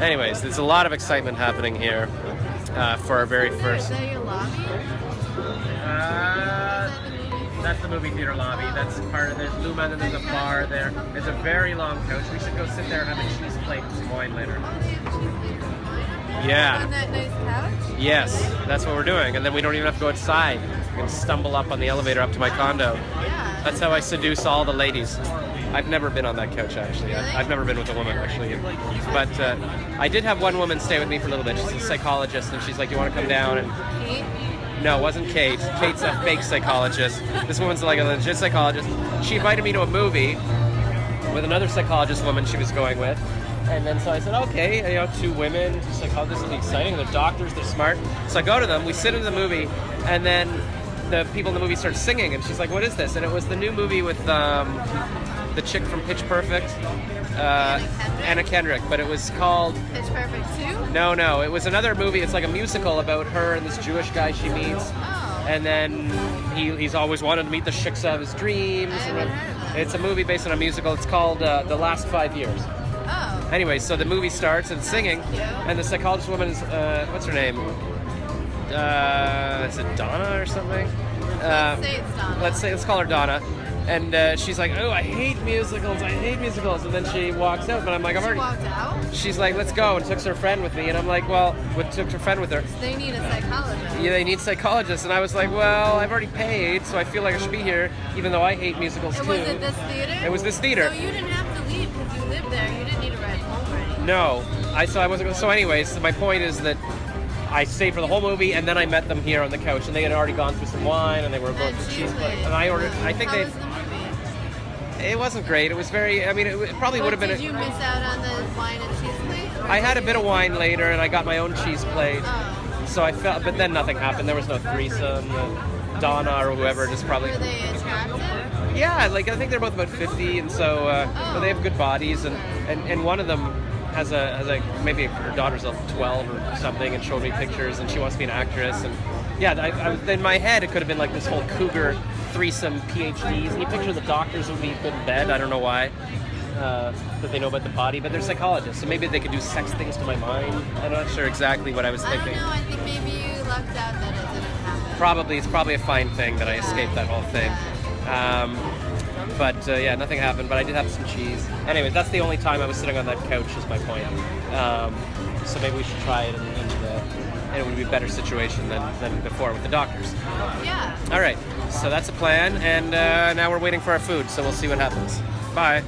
Anyways, there's a lot of excitement happening here uh, for our very Is first. that your lobby? Uh, that's the movie theater lobby. That's part of there's Luma and then there's a bar there. It's a very long couch. We should go sit there and have a cheese plate and some wine later. Yeah. On that nice couch? Yes, that's what we're doing. And then we don't even have to go outside. We can stumble up on the elevator up to my condo. Yeah. That's how I seduce all the ladies. I've never been on that couch actually. I- I've never been with a woman actually. But uh, I did have one woman stay with me for a little bit. She's a psychologist, and she's like, "You want to come down?" And Kate? no, it wasn't Kate. Kate's a fake psychologist. This woman's like a legit psychologist. She invited me to a movie with another psychologist woman she was going with. And then so I said, okay, you know, two women, two psychologists, this will be exciting. They're doctors, they're smart. So I go to them, we sit in the movie, and then the people in the movie start singing, and she's like, what is this? And it was the new movie with um, the chick from Pitch Perfect, uh, Kendrick? Anna Kendrick, but it was called Pitch Perfect 2? no, no. It was another movie. It's like a musical about her and this Jewish guy she meets. Oh. And then he, he's always wanted to meet the shiksa of his dreams. I haven't heard. It's a movie based on a musical. It's called uh, The Last Five Years. Oh. Anyway, so the movie starts and singing, and the psychologist woman is, uh, what's her name? Uh, is it Donna or something? Uh, Let's say it's Donna. let's say let's call her Donna. And uh, she's like, "Oh, I hate musicals. I hate musicals." And then she walks out, but I'm like, "I'm She already." walked out? She's like, "Let's go," and took her friend with me, and I'm like, "Well, what took her friend with her?" They need a psychologist. Yeah, they need psychologists, and I was like, "Well, I've already paid, so I feel like I should be here, even though I hate musicals And too." was it this theater? It was this theater. So you didn't have to leave because you lived there. You didn't need a ride home or anything. No, I so I wasn't. So, anyways, my point is that I stayed for the whole movie, and then I met them here on the couch, and they had already gone through some wine, and they were for cheese cheese plate, plate. and I ordered. I think How they. Was the movie? It wasn't great. It was very. I mean, it, it probably would have been. Did A, you miss out on the wine and cheese plate? I had a bit of wine later, and I got my own cheese plate. Oh. So I felt, but then nothing happened. There was no threesome. Donna or whoever just probably. Were they attractive? Yeah, like I think they're both about 50, and so uh, Oh. but they have good bodies, and, and, and one of them has a has like maybe her daughter's like 12 or something, and showed me pictures, and she wants to be an actress, and yeah, I, I, in my head it could have been like this whole cougar threesome PhDs, and you picture the doctors would be in bed. I don't know why. Uh, that they know about the body, but they're psychologists, so maybe they could do sex things to my mind. I'm not sure exactly what I was I don't thinking. know. I think maybe you lucked out that it didn't happen. Probably it's probably a fine thing that I escaped that whole thing. Um, but uh, yeah, nothing happened. But I did have some cheese. Anyway, that's the only time I was sitting on that couch. Is my point. Um, so maybe we should try it, and, and, uh, and it would be a better situation than, than before with the doctors. Yeah. All right, so that's a plan, and uh, now we're waiting for our food. So we'll see what happens. Bye.